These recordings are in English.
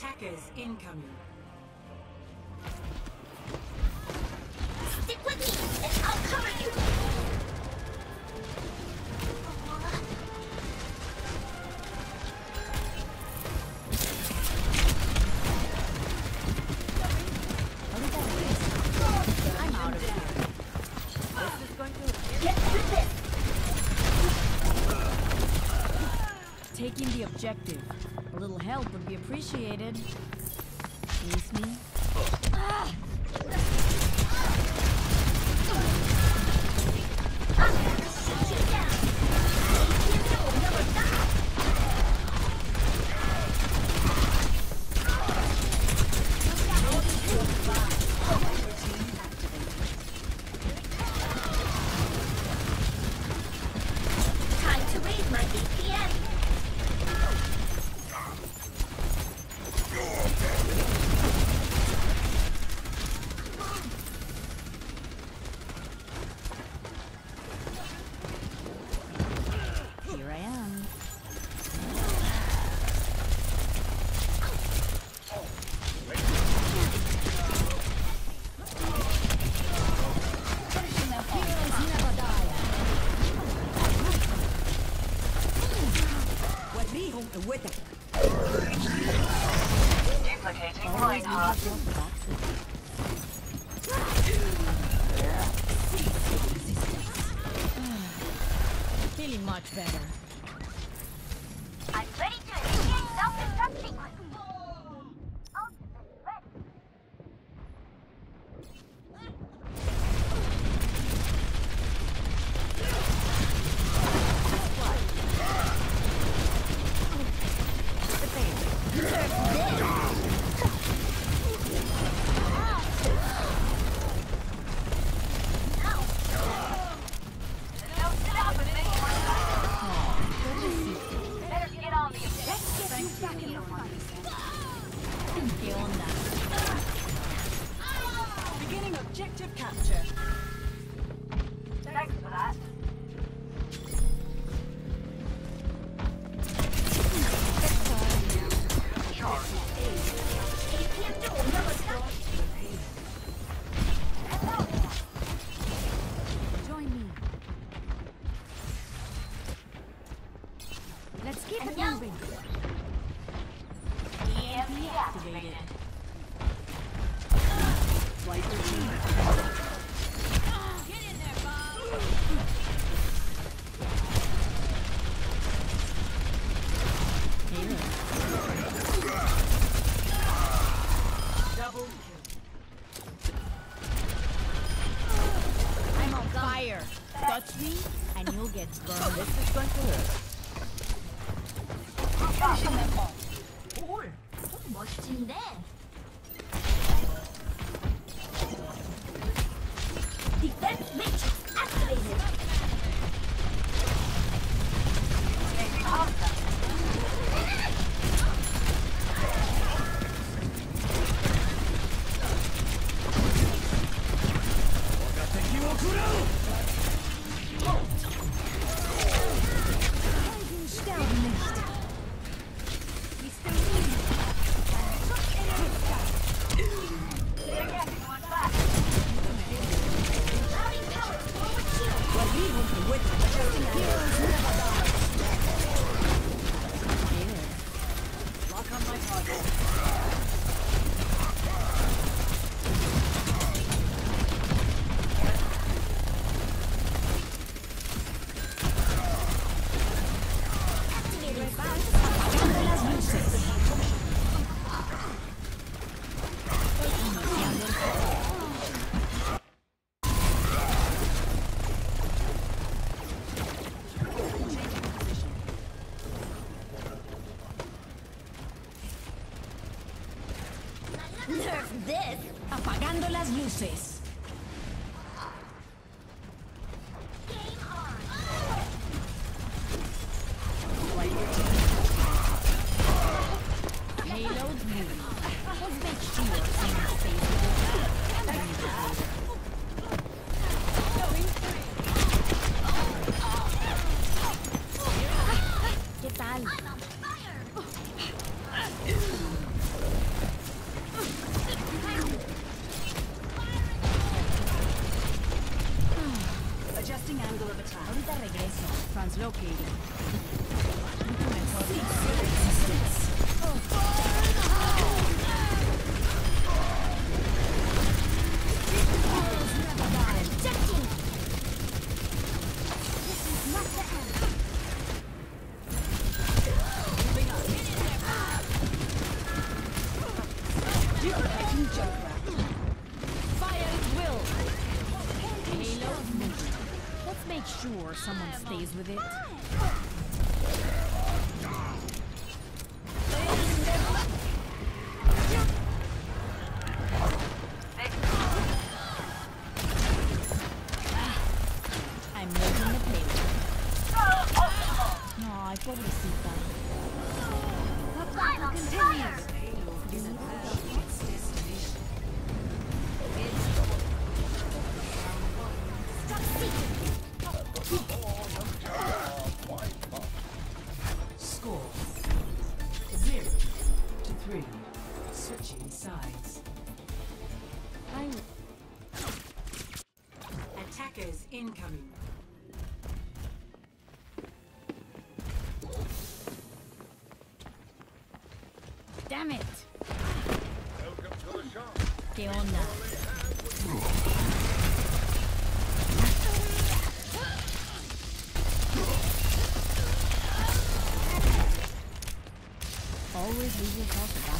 Attackers incoming. Stick with me, and I'll cover you! Taking the objective little help would be appreciated. Excuse me? much better. I'm ready to initiate self-destruct sequence. 그냥 쭉 올라갔어. Objecting! This is not the end. Fire sure someone stays with it. Ah, I'm making the payload. Ay, pobrecita. The Attackers incoming. Damn it! ¿Qué onda? Always leave yourself a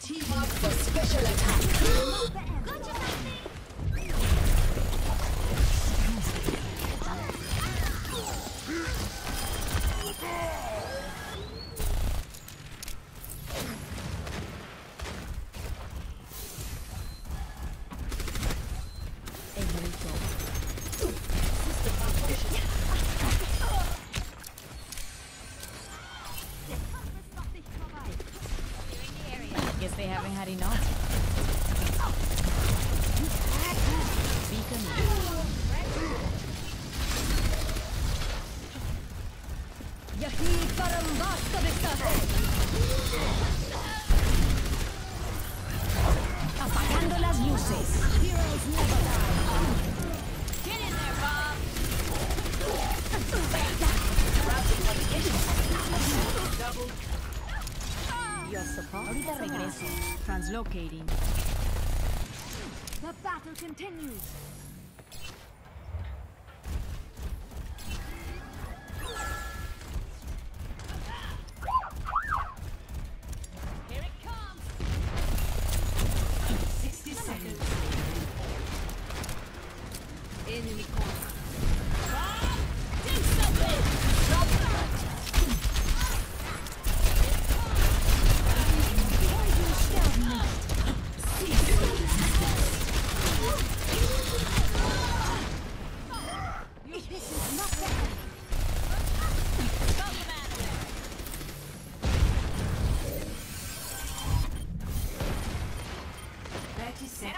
team up for special attack. Evoluto. Haven't had enough. Translocating. The battle continues.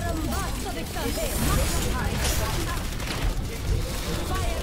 Baron Blast of Exaltation! Fire